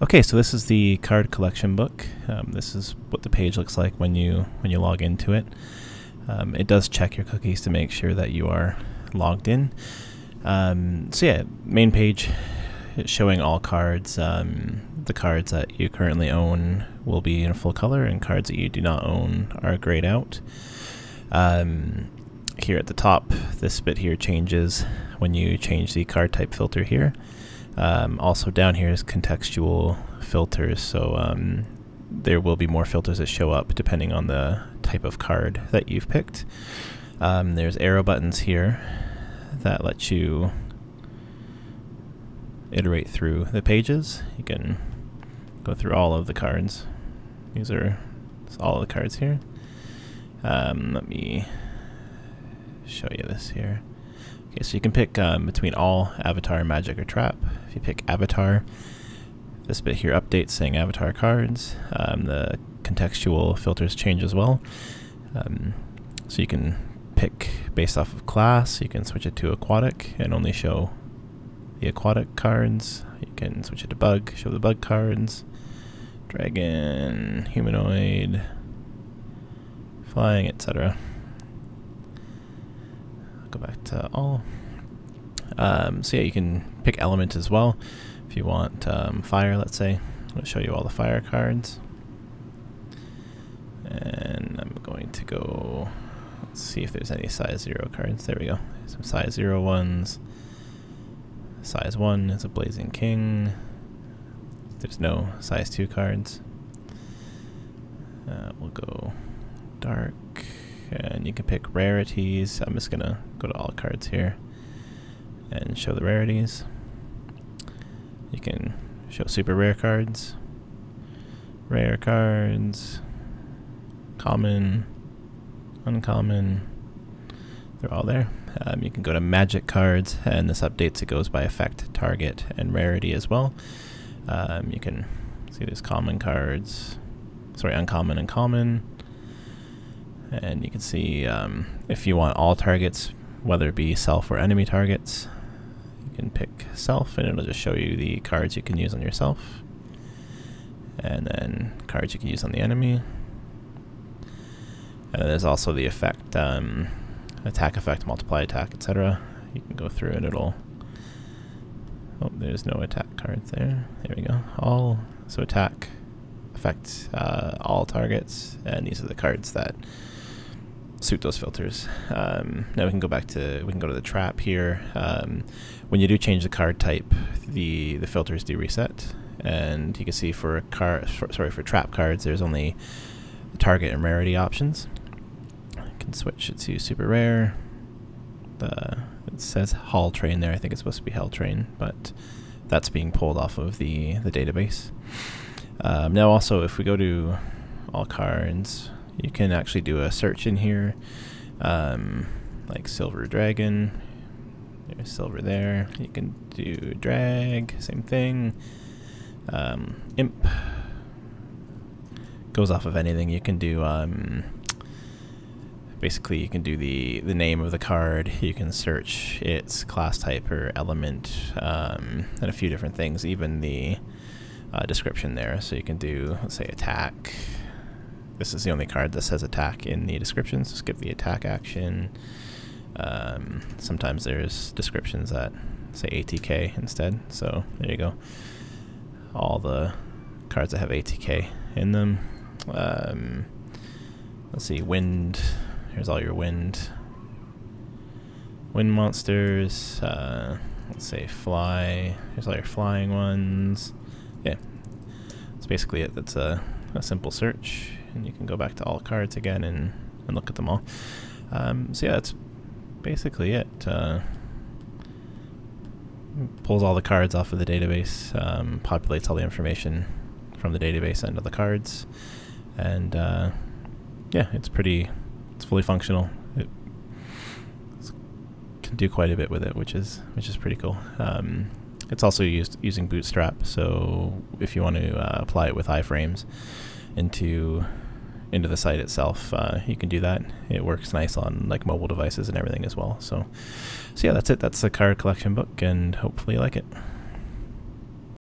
Okay, so this is the card collection book. Um, this is what the page looks like when you when you log into it. Um, it does check your cookies to make sure that you are logged in. Um, so yeah, main page showing all cards. Um, the cards that you currently own will be in full color, and cards that you do not own are grayed out. Um, here at the top, this bit here changes when you change the card type filter here. Um, also down here is contextual filters, so um, there will be more filters that show up depending on the type of card that you've picked. Um, there's arrow buttons here that let you iterate through the pages. You can go through all of the cards. These are all the cards here. Um, let me show you this here. Okay, so you can pick um, between all, Avatar, Magic, or Trap. If you pick Avatar, this bit here updates saying Avatar cards. Um, the contextual filters change as well. Um, so you can pick based off of class. You can switch it to Aquatic and only show the Aquatic cards. You can switch it to Bug, show the Bug cards. Dragon, Humanoid, Flying, etc go back to all. Um, so yeah, you can pick element as well. If you want um, fire, let's say, I'll show you all the fire cards. And I'm going to go, let's see if there's any size zero cards. There we go. Some size zero ones. Size one is a blazing king. There's no size two cards. Uh, we'll go dark you can pick rarities. I'm just gonna go to all cards here and show the rarities. You can show super rare cards, rare cards, common, uncommon, they're all there. Um, you can go to magic cards and this updates it goes by effect, target, and rarity as well. Um, you can see there's common cards, sorry, uncommon and common and you can see um, if you want all targets, whether it be self or enemy targets, you can pick self and it'll just show you the cards you can use on yourself and then cards you can use on the enemy. And there's also the effect, um, attack effect, multiply attack, etc. You can go through and it'll... Oh, there's no attack cards there. There we go. All, so attack, affect uh, all targets, and these are the cards that suit those filters. Um, now we can go back to we can go to the trap here. Um, when you do change the card type, the the filters do reset, and you can see for a car for, sorry for trap cards, there's only target and rarity options. I can switch it to super rare. The it says Hall Train there. I think it's supposed to be Hell Train, but that's being pulled off of the the database. Um, now also, if we go to all cards, you can actually do a search in here, um, like Silver Dragon. There's Silver there. You can do Drag, same thing. Um, Imp goes off of anything. You can do um, basically you can do the the name of the card. You can search its class type or element, um, and a few different things. Even the uh, description there. So you can do let's say attack. This is the only card that says attack in the description, so skip the attack action. Um, sometimes there's descriptions that say ATK instead, so there you go. All the cards that have ATK in them. Um, let's see, wind. Here's all your wind. Wind monsters. Uh, let's say fly. Here's all your flying ones. Yeah, that's basically it. That's a, a simple search and you can go back to all cards again and, and look at them all. Um, so yeah, that's basically it. Uh, pulls all the cards off of the database, um, populates all the information from the database into the cards, and uh, yeah, it's pretty, it's fully functional. It can do quite a bit with it, which is which is pretty cool. Um, it's also used using Bootstrap, so if you want to uh, apply it with iframes into into the site itself, uh, you can do that. It works nice on like mobile devices and everything as well. So, so yeah, that's it. That's the card collection book, and hopefully you like it.